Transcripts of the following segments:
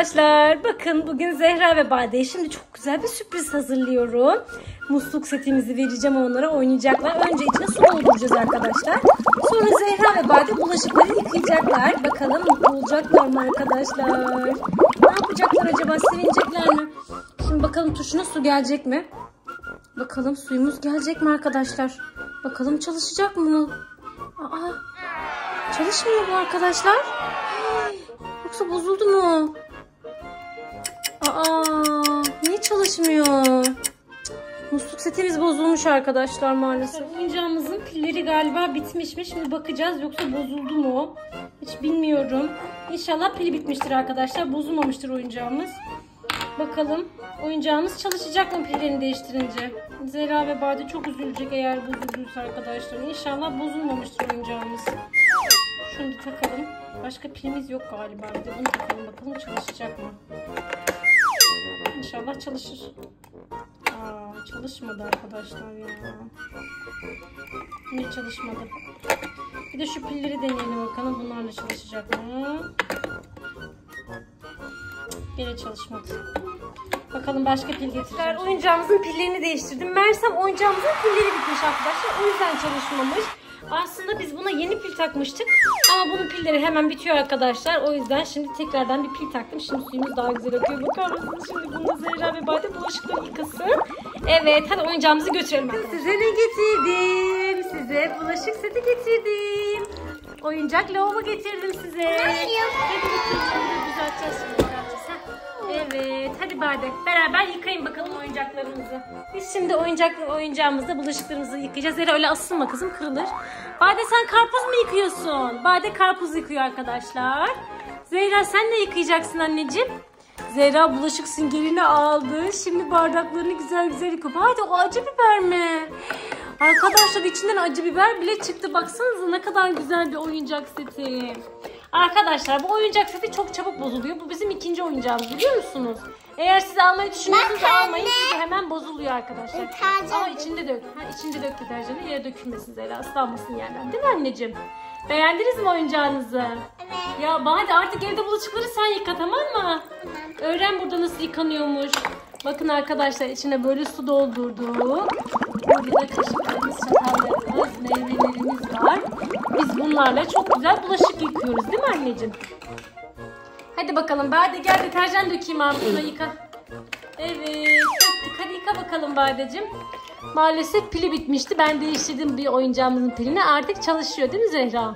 Arkadaşlar bakın bugün Zehra ve Bade'ye şimdi çok güzel bir sürpriz hazırlıyorum. Musluk setimizi vereceğim onlara oynayacaklar. Önce içine su dolduracağız arkadaşlar. Sonra Zehra ve Bade bulaşıkları yıkayacaklar. Bakalım mutlu olacaklar mı arkadaşlar? Ne yapacaklar acaba? Sevinecekler mi? Şimdi bakalım tuşuna su gelecek mi? Bakalım suyumuz gelecek mi arkadaşlar? Bakalım çalışacak mı? Aa, çalışmıyor bu arkadaşlar. Yoksa bozuldu mu? Aa, niye çalışmıyor? Musluk setimiz bozulmuş arkadaşlar maalesef. Oyuncağımızın pilleri galiba bitmişmiş. Şimdi bakacağız yoksa bozuldu mu? Hiç bilmiyorum. İnşallah pili bitmiştir arkadaşlar. Bozulmamıştır oyuncağımız. Bakalım oyuncağımız çalışacak mı pillerini değiştirince? Zehra ve Bade çok üzülecek eğer bozulduysa arkadaşlar. İnşallah bozulmamıştır oyuncağımız. Şunu da takalım. Başka pilimiz yok galiba. Bir de bunu takalım bakalım çalışacak? İnşallah çalışır. Aa, çalışmadı arkadaşlar ya. Niye çalışmadı? Bir de şu pilleri deneyelim bakalım bunlarla çalışacak mı? Yine çalışmadı. Bakalım başka pil getireceğim. Oyuncağımızın pillerini değiştirdim. Mersem oyuncağımızın pilleri bitmiş arkadaşlar. O yüzden çalışmamış. Aslında biz buna yeni pil takmıştık. Ama bunun pilleri hemen bitiyor arkadaşlar. O yüzden şimdi tekrardan bir pil taktım. Şimdi suyumuz daha güzel akıyor. Bakar mısınız? Şimdi bunu Zehra ve Bade bulaşıkları yıkasın. Evet hadi oyuncağımızı götürelim. Size ne getirdim? Size bulaşık seti getirdim. Oyuncak lavabo getirdim size. Hadi bakalım düzelteceğiz şimdi. düzelteceğiz? Evet hadi Bade beraber yıkayın bakalım oyuncaklarımızı. Biz şimdi oyuncak oyuncağımızda bulaşıklarımızı yıkayacağız. Zehra öyle asılma kızım kırılır. Bade sen karpuz mu yıkıyorsun? Bade karpuz yıkıyor arkadaşlar. Zehra sen ne yıkayacaksın anneciğim? Zehra bulaşık süngerini aldı. Şimdi bardaklarını güzel güzel yıkıyor. Hadi o acı biber mi? Arkadaşlar içinden acı biber bile çıktı. Baksanıza ne kadar güzel bir oyuncak seti. Arkadaşlar bu oyuncak seti çok çabuk bozuluyor. Bu bizim ikinci oyuncağımız biliyor musunuz? Eğer siz almayı düşünüyorsanız Bak almayın anne. çünkü hemen bozuluyor arkadaşlar. Deterjan Ama içinde dök. Ha, içinde dök deterjanı yere dökülmesin Zehra ıslanmasın yerden değil mi anneciğim? Beğendiniz mi oyuncağınızı? Evet. Ya hadi artık evde bulaşıkları sen yıka tamam mı? Öğren burada nasıl yıkanıyormuş. Bakın arkadaşlar içine böyle su doldurduk. Burada kaşıklarımız, çatallarımız, meyvelerimiz var. Bunlarla çok güzel bulaşık yıkıyoruz değil mi anneciğim? Hadi bakalım Bade gel deterjan dökeyim buna yıka. Evet döktük hadi yıka bakalım Badeciğim. Maalesef pili bitmişti. Ben değiştirdim bir oyuncağımızın pilini. Artık çalışıyor değil mi Zehra?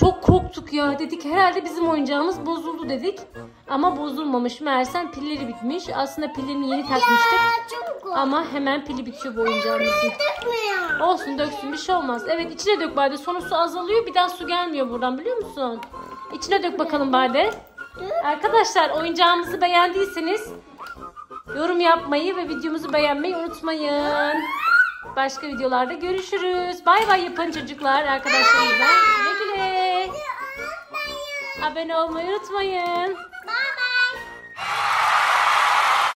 Çok korktuk ya. Dedik herhalde bizim oyuncağımız bozuldu dedik. Ama bozulmamış. Meğersem pilleri bitmiş. Aslında pillerini yeni takmıştık. Ama hemen pili bitiyor bu oyuncağımızın. Olsun döksün bir şey olmaz. Evet içine dök Bade. Sonra su azalıyor. Bir daha su gelmiyor buradan biliyor musun? İçine dök bakalım Bade. Arkadaşlar oyuncağımızı beğendiyseniz yorum yapmayı ve videomuzu beğenmeyi unutmayın. Başka videolarda görüşürüz. Bay bay yapın çocuklar arkadaşlarımıza. Güle güle abone olmayı unutmayın. Bye.